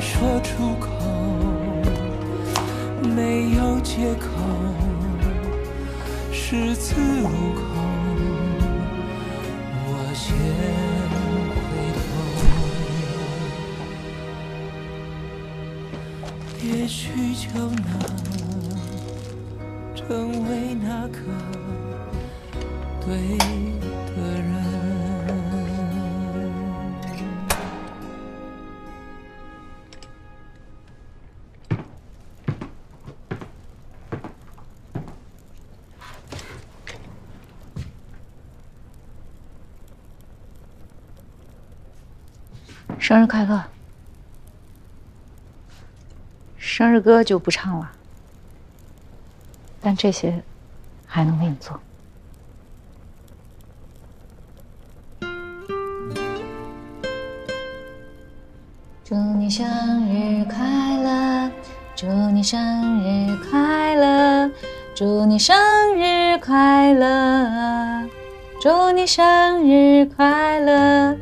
说出口，没有借口，十字路口，我先回头，也许就能成为那个对。生日快乐！生日歌就不唱了，但这些还能为你做。祝你生日快乐！祝你生日快乐！祝你生日快乐！祝你生日快乐！